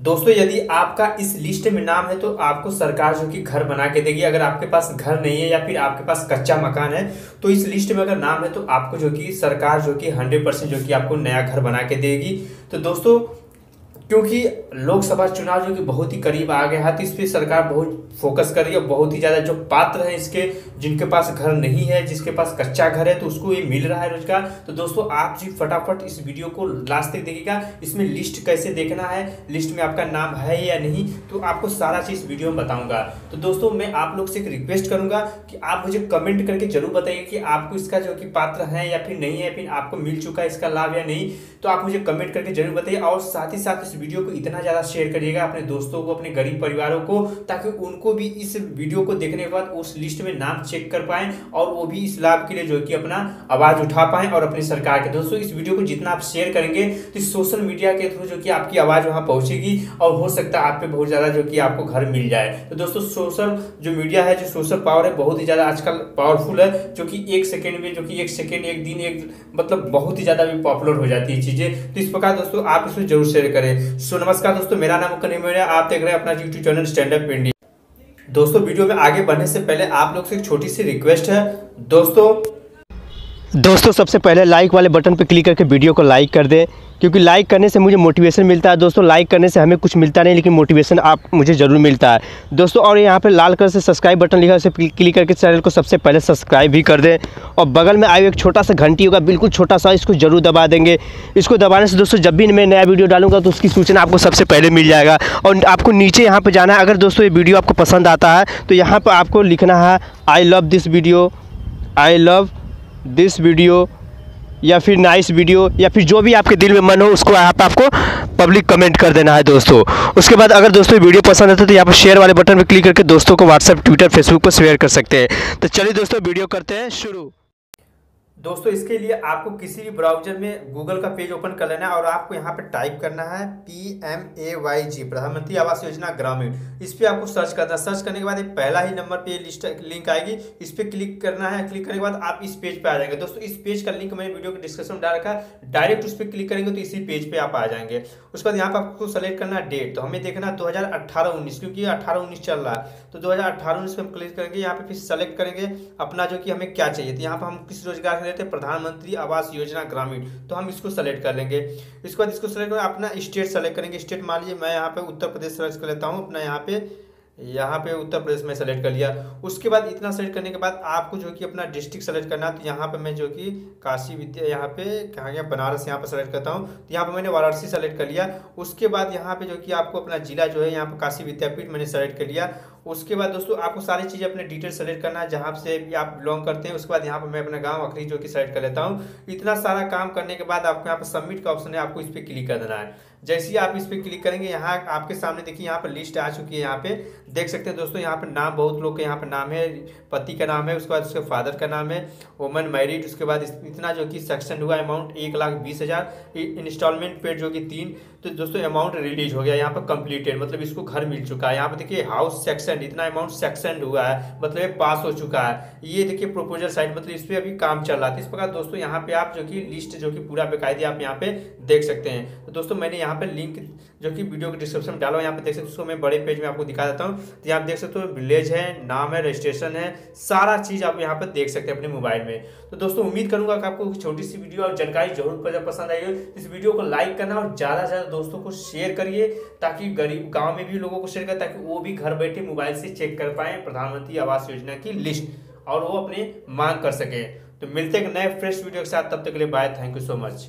दोस्तों, यदि आपका इस लिस्ट में नाम है तो आपको सरकार जो कि घर बना के देगी। अगर आपके पास घर नहीं है या फिर आपके पास कच्चा मकान है तो इस लिस्ट में अगर नाम है तो आपको जो कि सरकार जो कि हंड्रेड परसेंट जो कि आपको नया घर बना के देगी। तो दोस्तों क्योंकि लोकसभा चुनाव जो कि बहुत ही करीब आ गया है तो इस पर सरकार बहुत फोकस कर रही है बहुत ही ज़्यादा जो पात्र हैं इसके, जिनके पास घर नहीं है, जिसके पास कच्चा घर है तो उसको ये मिल रहा है रोज़गार। तो दोस्तों, आप जी फटाफट इस वीडियो को लास्ट तक देखिएगा। इसमें लिस्ट कैसे देखना है लिस्ट में आपका नाम है या नहीं तो आपको सारा चीज़ वीडियो में बताऊँगा। तो दोस्तों, मैं आप लोग से एक रिक्वेस्ट करूँगा कि आप मुझे कमेंट करके ज़रूर बताइए कि आपको इसका जो कि पात्र है या फिर नहीं है, फिर आपको मिल चुका है इसका लाभ या नहीं तो आप मुझे कमेंट करके ज़रूर बताइए और साथ ही साथ इस वीडियो को इतना ज़्यादा शेयर करिएगा अपने दोस्तों को, अपने गरीब परिवारों को, ताकि उनको भी इस वीडियो को देखने के बाद उस लिस्ट में नाम चेक कर पाए और वो भी इस लाभ के लिए जो कि अपना आवाज़ उठा पाए और अपनी सरकार के दोस्तों, इस वीडियो को जितना आप शेयर करेंगे तो सोशल मीडिया के थ्रू जो कि आपकी आवाज़ वहाँ पहुँचेगी और हो सकता है आप पे बहुत ज़्यादा जो कि आपको घर मिल जाए। तो दोस्तों, सोशल जो मीडिया है, जो सोशल पावर है, बहुत ही ज़्यादा आजकल पावरफुल है, जो कि एक सेकेंड में, जो कि एक सेकेंड, एक दिन, एक मतलब बहुत ही ज़्यादा भी पॉपुलर हो जाती है चीज़ें। तो इस प्रकार दोस्तों, आप इसको ज़रूर शेयर करें। सो नमस्कार दोस्तों, मेरा नाम कनीम आप देख रहे हैं अपना YouTube channel stand up India दोस्तों वीडियो में आगे बढ़ने से पहले आप लोग से एक छोटी सी रिक्वेस्ट है। दोस्तों दोस्तों, सबसे पहले लाइक वाले बटन पर क्लिक करके वीडियो को लाइक कर दें, क्योंकि लाइक करने से मुझे मोटिवेशन मिलता है। दोस्तों लाइक करने से हमें कुछ मिलता नहीं, लेकिन मोटिवेशन आप, मुझे ज़रूर मिलता है। दोस्तों, और यहाँ पर लाल कलर से सब्सक्राइब बटन लिखा है, उसे क्लिक करके चैनल को सबसे पहले सब्सक्राइब भी कर दें। और बगल में आए एक छोटा सा घंटी होगा, बिल्कुल छोटा सा इसको ज़रूर दबा देंगे। इसको दबाने से दोस्तों, जब भी मैं नया वीडियो डालूँगा तो उसकी सूचना आपको सबसे पहले मिल जाएगा। और आपको नीचे यहाँ पर जाना है, अगर दोस्तों ये वीडियो आपको पसंद आता है तो यहाँ पर आपको लिखना है I love this video I love this video या फिर नाइस वीडियो या फिर जो भी आपके दिल में मन हो, उसको आप, आपको पब्लिक कमेंट कर देना है दोस्तों। उसके बाद अगर दोस्तों वीडियो पसंद आता है तो यहाँ पर शेयर वाले बटन पर क्लिक करके दोस्तों को व्हाट्सएप ट्विटर फेसबुक पर शेयर कर सकते हैं। तो चलिए दोस्तों, वीडियो करते हैं शुरू। दोस्तों, इसके लिए आपको किसी भी ब्राउज़र में गूगल का पेज ओपन कर लेना है और आपको यहाँ पे टाइप करना है P M A Y G Pradhan Mantri Awas Yojana ग्रामीण। इस पर आपको सर्च करना है। सर्च करने के बाद पहला ही नंबर पे लिस्ट लिंक आएगी। इस पर क्लिक करना है। क्लिक करने के बाद आप इस पेज पे आ जाएँगे। दोस्तों, इस पेज का लिंक मैंने वीडियो के डिस्क्रिप्शन में डाल रखा है। डायरेक्ट उस पर क्लिक करेंगे तो इसी पेज पे आप आ जाएँगे। उसके बाद यहाँ पर आपको सेलेक्ट करना है डेट तो हमें देखना है दो हज़ार अट्ठारह उन्नीस, क्योंकि अट्ठारह उन्नीस चल रहा है। तो दो हज़ार अट्ठारह उन्नीस पे हम क्लिक करेंगे। यहाँ पे फिर सेलेक्ट करेंगे अपना जो कि हमें क्या चाहिए। तो यहाँ पर हम किस रोज़गार लेते हैं प्रधानमंत्री आवास योजना ग्रामीण तो हम इसको सेलेक्ट कर लेंगे। इसके बाद इसको सेलेक्ट कर अपना स्टेट सेलेक्ट करेंगे। स्टेट मान लीजिए मैं यहाँ पे उत्तर प्रदेश सेलेक्ट कर लेता हूँ, अपना यहाँ पे यहाँ पे उत्तर प्रदेश में सेलेक्ट कर लिया। उसके बाद इतना सेलेक्ट करने के बाद आपको जो कि अपना डिस्ट्रिक्ट सेलेक्ट करना है तो यहाँ पे मैं जो कि काशी विद्या यहाँ पे कहाँ गया, बनारस यहाँ पे सेलेक्ट करता हूँ। तो यहाँ पे मैंने वाराणसी सेलेक्ट कर लिया। उसके बाद यहाँ पे जो कि आपको अपना जिला जो है, यहाँ पे काशी विद्यापीठ मैंने सेलेक्ट कर लिया। उसके बाद दोस्तों, आपको सारी चीज़ें अपने डिटेल सेलेक्ट करना है जहाँ से भी आप बिलोंग करते हैं। उसके बाद यहाँ पर मैं अपना गाँव आखिरी जो कि सेलेक्ट कर लेता हूँ। इतना सारा काम करने के बाद आपको यहाँ पर सबमिट का ऑप्शन है, आपको इस पर क्लिक कर देना है। जैसे ही आप इस पर क्लिक करेंगे, यहाँ आपके सामने देखिए, यहाँ पर लिस्ट आ चुकी है, यहाँ पे देख सकते हैं दोस्तों, यहाँ पर नाम, बहुत लोग के यहाँ पर नाम है, पति का नाम है, उसके बाद उसके फादर का नाम है, वुमन, मैरिड, उसके बाद इतना जो कि सेक्शन हुआ अमाउंट एक लाख बीस हज़ार इंस्टॉलमेंट पेड जो कि तीन तो दोस्तों अमाउंट रिलीज़ हो गया, यहाँ पर कंप्लीटेड मतलब इसको घर मिल चुका है, यहाँ पर देखिए हाउस सेक्शन इतना अमाउंट सेक्शन हुआ है मतलब पास हो चुका है, ये देखिए प्रोपोजल साइड मतलब इस पर अभी काम चल रहा था इस प्रकार दोस्तों, यहाँ पे आप जो कि लिस्ट जो कि पूरा बेकायदे आप यहाँ पे देख सकते हैं तो दोस्तों मैंने यहाँ पे लिंक जो कि वीडियो के डिस्क्रिप्शन में डाला, यहाँ पे देख सकते उसको मैं बड़े पेज में आपको दिखा देता हूँ। तो यहाँ देख सकते हो विलेज है, नाम है रजिस्ट्रेशन है, सारा चीज़ आप यहाँ पर देख सकते हैं अपने मोबाइल में। तो दोस्तों, उम्मीद करूँगा कि आपको छोटी सी वीडियो और जानकारी ज़रूर पसंद आई हो इस वीडियो को लाइक करना और ज़्यादा से ज़्यादा दोस्तों को शेयर करिए, ताकि गरीब गाँव में भी लोगों को शेयर करें, ताकि वो भी घर बैठे मोबाइल से चेक कर पाए प्रधानमंत्री आवास योजना की लिस्ट और वो अपने मांग कर सके। तो मिलते हैं नए फ्रेश वीडियो के साथ, तब तक के लिए bye thank you so much